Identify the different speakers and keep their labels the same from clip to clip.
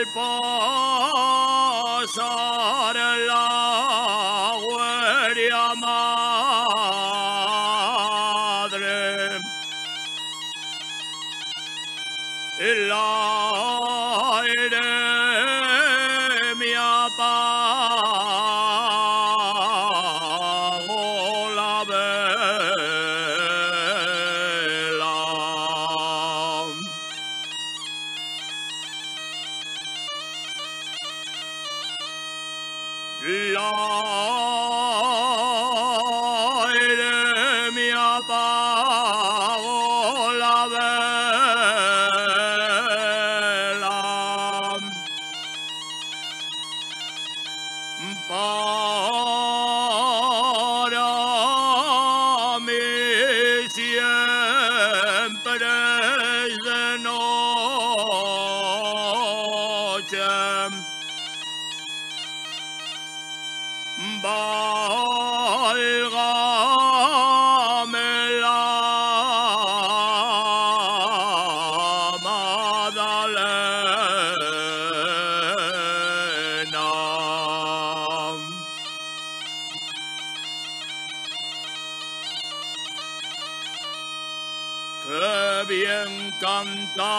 Speaker 1: Yalpa la Para mí siempre es de noche. Válgame Bien cantaba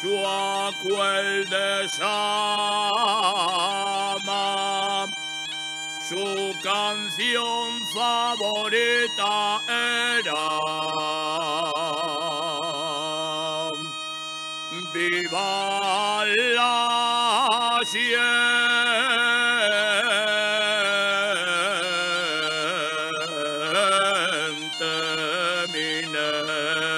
Speaker 1: su acuel de Sama. Su canción favorita era Viva la siempre آمنا